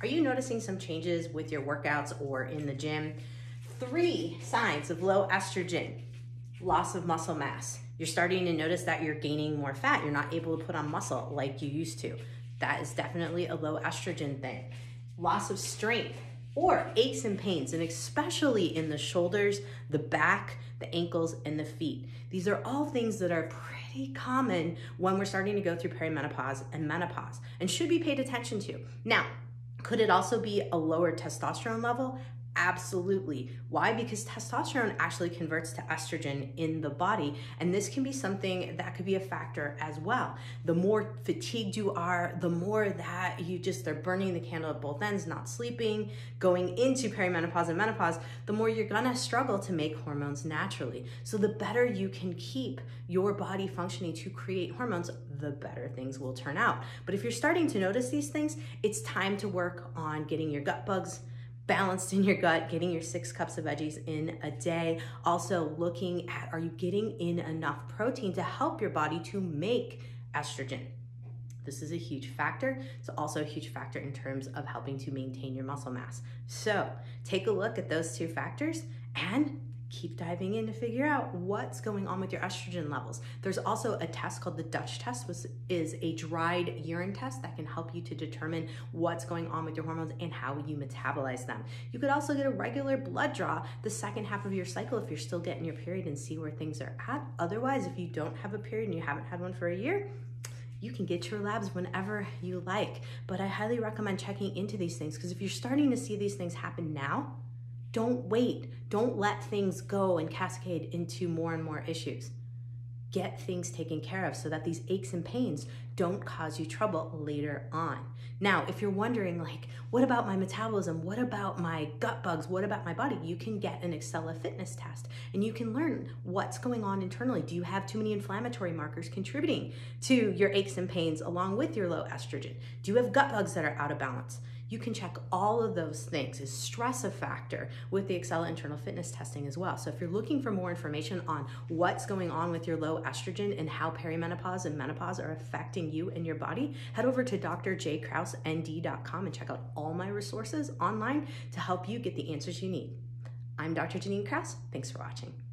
Are you noticing some changes with your workouts or in the gym? Three signs of low estrogen loss of muscle mass. You're starting to notice that you're gaining more fat. You're not able to put on muscle like you used to. That is definitely a low estrogen thing. Loss of strength or aches and pains, and especially in the shoulders, the back, the ankles, and the feet. These are all things that are pretty common when we're starting to go through perimenopause and menopause and should be paid attention to. Now, could it also be a lower testosterone level? Absolutely. Why? Because testosterone actually converts to estrogen in the body, and this can be something that could be a factor as well. The more fatigued you are, the more that you just are burning the candle at both ends, not sleeping, going into perimenopause and menopause, the more you're gonna struggle to make hormones naturally. So, the better you can keep your body functioning to create hormones, the better things will turn out. But if you're starting to notice these things, it's time to work on getting your gut bugs balanced in your gut, getting your six cups of veggies in a day. Also, looking at are you getting in enough protein to help your body to make estrogen? This is a huge factor. It's also a huge factor in terms of helping to maintain your muscle mass. So, take a look at those two factors and keep diving in to figure out what's going on with your estrogen levels. There's also a test called the Dutch test, which is a dried urine test that can help you to determine what's going on with your hormones and how you metabolize them. You could also get a regular blood draw the second half of your cycle if you're still getting your period and see where things are at. Otherwise, if you don't have a period and you haven't had one for a year, you can get your labs whenever you like. But I highly recommend checking into these things because if you're starting to see these things happen now, don't wait. Don't let things go and cascade into more and more issues. Get things taken care of so that these aches and pains don't cause you trouble later on. Now, if you're wondering, like, what about my metabolism? What about my gut bugs? What about my body? You can get an Exela fitness test and you can learn what's going on internally. Do you have too many inflammatory markers contributing to your aches and pains along with your low estrogen? Do you have gut bugs that are out of balance? You can check all of those things. Is stress a factor with the Excel internal fitness testing as well? So if you're looking for more information on what's going on with your low estrogen and how perimenopause and menopause are affecting you and your body, head over to drjkrausend.com and check out all my resources online to help you get the answers you need. I'm Dr. Janine Krause. Thanks for watching.